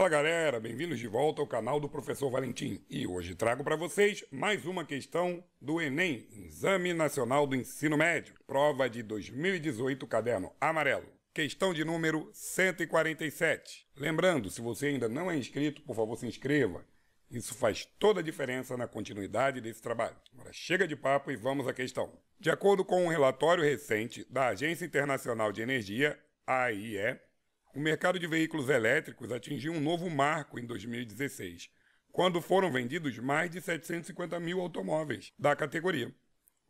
Fala galera, bem-vindos de volta ao canal do Professor Valentim e hoje trago para vocês mais uma questão do Enem, Exame Nacional do Ensino Médio, prova de 2018, caderno amarelo. Questão de número 147. Lembrando, se você ainda não é inscrito, por favor se inscreva. Isso faz toda a diferença na continuidade desse trabalho. Agora chega de papo e vamos à questão. De acordo com um relatório recente da Agência Internacional de Energia, AIE, o mercado de veículos elétricos atingiu um novo marco em 2016, quando foram vendidos mais de 750 mil automóveis da categoria.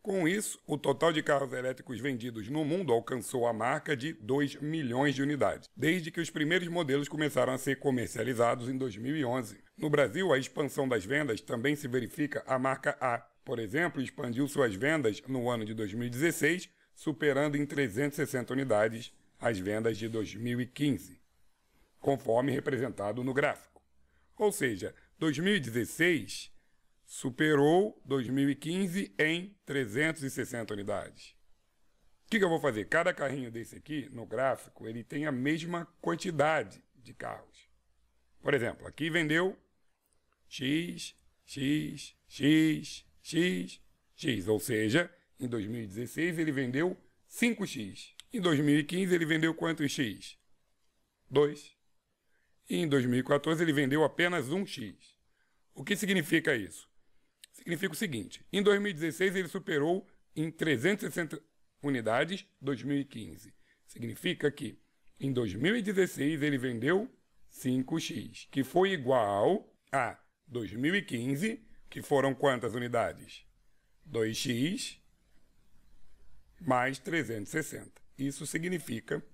Com isso, o total de carros elétricos vendidos no mundo alcançou a marca de 2 milhões de unidades, desde que os primeiros modelos começaram a ser comercializados em 2011. No Brasil, a expansão das vendas também se verifica a marca A. Por exemplo, expandiu suas vendas no ano de 2016, superando em 360 unidades as vendas de 2015, conforme representado no gráfico. Ou seja, 2016 superou 2015 em 360 unidades. O que, que eu vou fazer? Cada carrinho desse aqui, no gráfico, ele tem a mesma quantidade de carros. Por exemplo, aqui vendeu X, X, X, X, X. Ou seja, em 2016 ele vendeu 5X. Em 2015 ele vendeu quanto X? 2. E em 2014 ele vendeu apenas um X. O que significa isso? Significa o seguinte: em 2016 ele superou em 360 unidades 2015. Significa que em 2016 ele vendeu 5x, que foi igual a 2015, que foram quantas unidades? 2x mais 360. Isso significa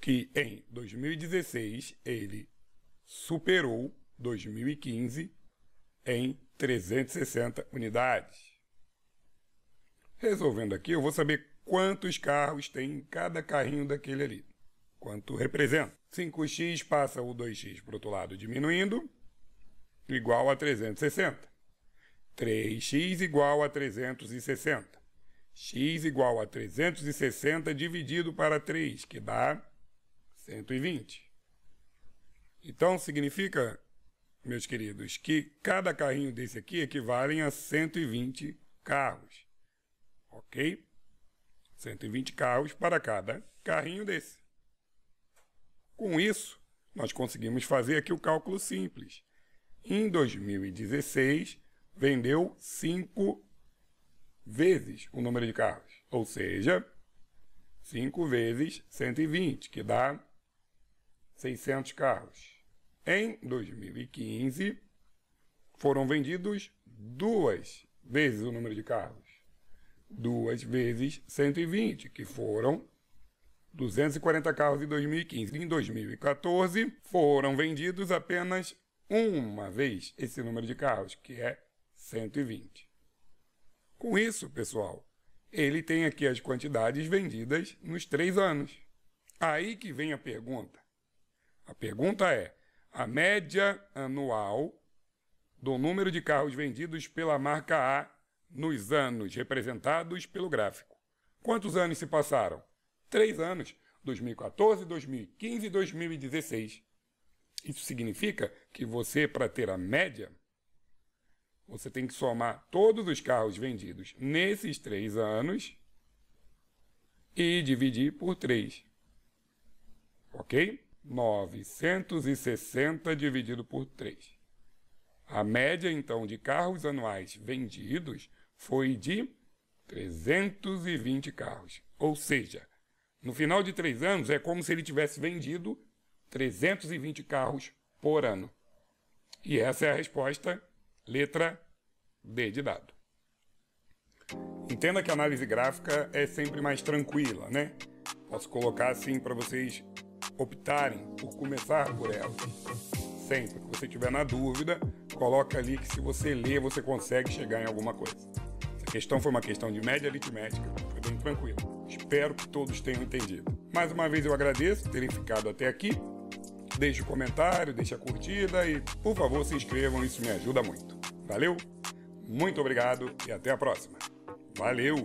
que em 2016 ele superou 2015 em 360 unidades. Resolvendo aqui, eu vou saber quantos carros tem em cada carrinho daquele ali. Quanto representa. 5x passa o 2x para o outro lado diminuindo, igual a 360. 3x igual a 360 x igual a 360 dividido para 3, que dá 120. Então, significa, meus queridos, que cada carrinho desse aqui equivale a 120 carros. Ok? 120 carros para cada carrinho desse. Com isso, nós conseguimos fazer aqui o cálculo simples. Em 2016, vendeu 5 vezes o número de carros, ou seja, 5 vezes 120, que dá 600 carros. Em 2015, foram vendidos duas vezes o número de carros, duas vezes 120, que foram 240 carros em 2015. Em 2014, foram vendidos apenas uma vez esse número de carros, que é 120. Com isso, pessoal, ele tem aqui as quantidades vendidas nos três anos. Aí que vem a pergunta. A pergunta é: a média anual do número de carros vendidos pela marca A nos anos representados pelo gráfico. Quantos anos se passaram? Três anos: 2014, 2015 e 2016. Isso significa que você, para ter a média, você tem que somar todos os carros vendidos nesses três anos e dividir por 3. Ok? 960 dividido por 3. A média, então, de carros anuais vendidos foi de 320 carros. Ou seja, no final de três anos é como se ele tivesse vendido 320 carros por ano. E essa é a resposta Letra D de dado. Entenda que a análise gráfica é sempre mais tranquila, né? Posso colocar assim para vocês optarem por começar por ela. Sempre que você tiver na dúvida, coloca ali que se você ler, você consegue chegar em alguma coisa. Essa questão foi uma questão de média aritmética, foi bem tranquilo. Espero que todos tenham entendido. Mais uma vez eu agradeço terem ficado até aqui. Deixe o comentário, deixe a curtida e, por favor, se inscrevam, isso me ajuda muito. Valeu, muito obrigado e até a próxima. Valeu!